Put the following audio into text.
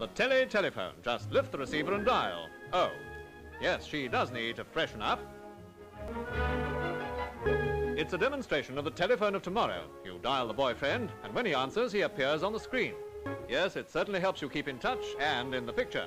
The tele-telephone. Just lift the receiver and dial. Oh, yes, she does need to freshen up. It's a demonstration of the telephone of tomorrow. You dial the boyfriend, and when he answers, he appears on the screen. Yes, it certainly helps you keep in touch and in the picture.